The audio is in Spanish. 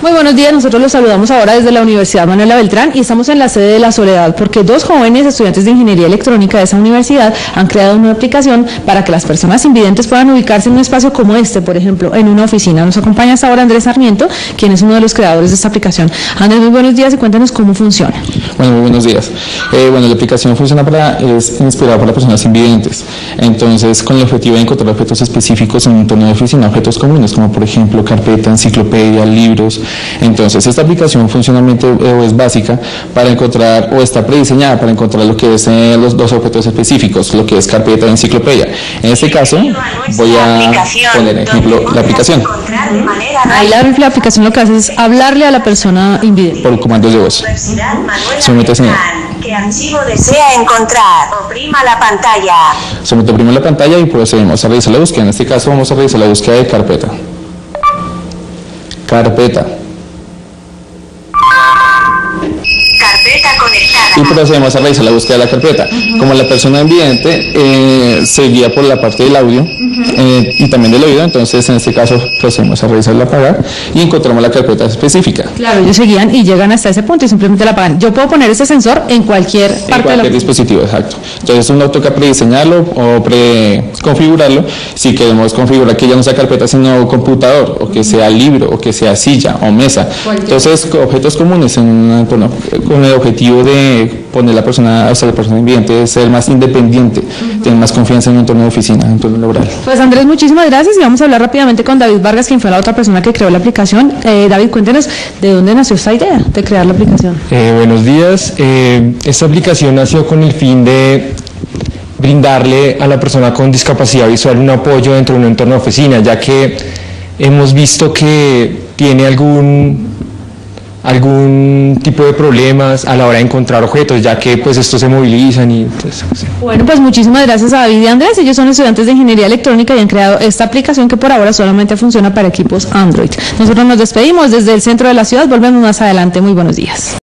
Muy buenos días, nosotros los saludamos ahora desde la Universidad Manuela Beltrán y estamos en la sede de La Soledad porque dos jóvenes estudiantes de Ingeniería Electrónica de esa universidad han creado una aplicación para que las personas invidentes puedan ubicarse en un espacio como este, por ejemplo, en una oficina. Nos acompaña hasta ahora Andrés Sarmiento, quien es uno de los creadores de esta aplicación. Andrés, muy buenos días y cuéntanos cómo funciona. Bueno, muy buenos días. Eh, bueno, la aplicación funciona para, es inspirada por las personas invidentes. Entonces, con el objetivo de encontrar objetos específicos en un entorno de oficina, objetos comunes, como por ejemplo carpeta, enciclopedia, libros, entonces, esta aplicación funcionalmente o es básica para encontrar, o está prediseñada para encontrar lo que es eh, los dos objetos específicos, lo que es carpeta y enciclopedia. En este caso, voy a poner ejemplo la aplicación. Ahí la, la aplicación lo que hace es hablarle a la persona invidente. Por comandos de voz. Somete ¿Qué archivo desea encontrar? Oprima la pantalla. Somete oprima la pantalla y procedemos a realizar la búsqueda. En este caso vamos a realizar la búsqueda de carpeta. Carpeta. Y procedemos a realizar la búsqueda de la carpeta. Como la persona ambiente eh, se guía por la parte del audio eh, y también del oído, entonces en este caso procedemos a realizar la apagar y encontramos la carpeta específica. Claro, ellos se guían y llegan hasta ese punto y simplemente la apagan. Yo puedo poner ese sensor en cualquier parte en cualquier dispositivo, exacto. Entonces uno toca prediseñarlo o preconfigurarlo si queremos configurar que ya no sea carpeta sino computador o que sea libro o que sea silla o mesa. Entonces objetos comunes en entorno con el objetivo de poner la persona, o sea, la persona invidente, ser más independiente, tener más confianza en un entorno de oficina, en un entorno laboral. Pues Andrés, muchísimas gracias y vamos a hablar rápidamente con David Vargas, quien fue la otra persona que creó la aplicación. Eh, David, cuéntenos de dónde nació esta idea de crear la aplicación. Eh, buenos días. Eh, esta aplicación nació con el fin de brindarle a la persona con discapacidad visual un apoyo dentro de un entorno de oficina, ya que hemos visto que tiene algún algún tipo de problemas a la hora de encontrar objetos, ya que pues estos se movilizan y pues, Bueno, pues muchísimas gracias a David y Andrés, ellos son estudiantes de Ingeniería Electrónica y han creado esta aplicación que por ahora solamente funciona para equipos Android. Nosotros nos despedimos desde el centro de la ciudad, volvemos más adelante, muy buenos días.